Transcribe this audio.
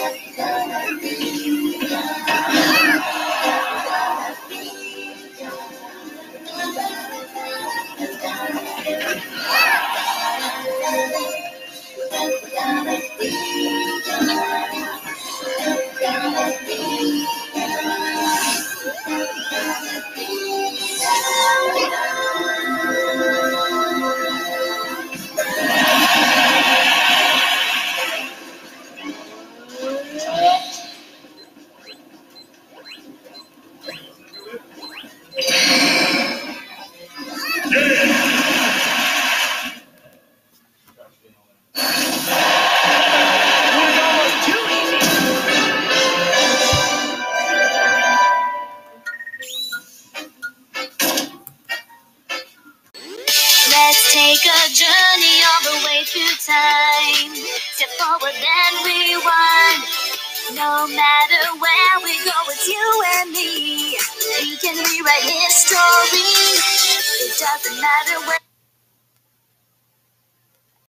Let's take a journey all the way through time. Step forward and rewind. No matter where we go, it's you and me. We can rewrite history. It doesn't matter where.